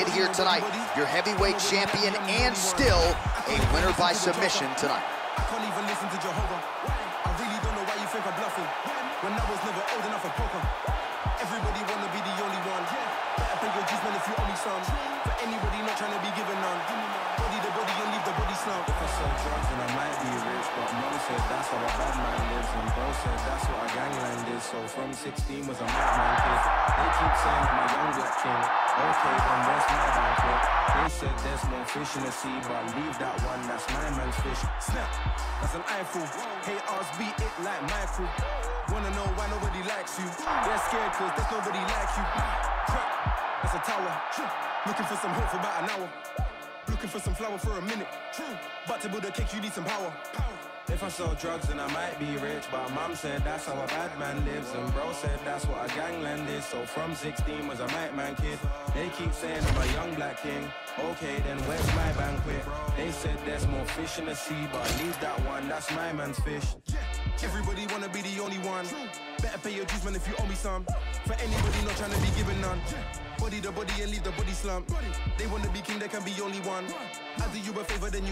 did here tonight. Your heavyweight champion and still a winner by submission tonight. I can't even listen to Jehovah. I really don't know why you think I'm bluffing. When I was never old enough for poker. Everybody wanna be the only one. Better pay your dues, man, if you owe me some. For anybody not trying to be given none. Body the body and leave the body slump. If I sell drugs, then I might be rich. But mom said that's how a bad man lives. And bro said that's what a gangland is. So from 16 was a madman kid. Okay, then where's my? They said there's more fish in the sea, but leave that one, that's my man's fish. Snap, that's an eyeful. Haters beat it like crew. Wanna know why nobody likes you? They're scared cause there's nobody like you. That's a tower. Looking for some hope for about an hour. Looking for some flour for a minute. But to build a cake, you need some power. If I sell drugs, then I might be rich. But mom said that's how a bad man lives. And bro said that's what a gangland is. So from 16 was a man kid. They keep saying I'm a young black king. Okay, then where's my banquet? They said there's more fish in the sea, but leave that one, that's my man's fish. Everybody wanna be the only one. Better pay your dues, man, if you owe me some. For anybody not trying to be given none. Body the body and leave the body slump. They wanna be king, there can be only one. I do you a favor, then you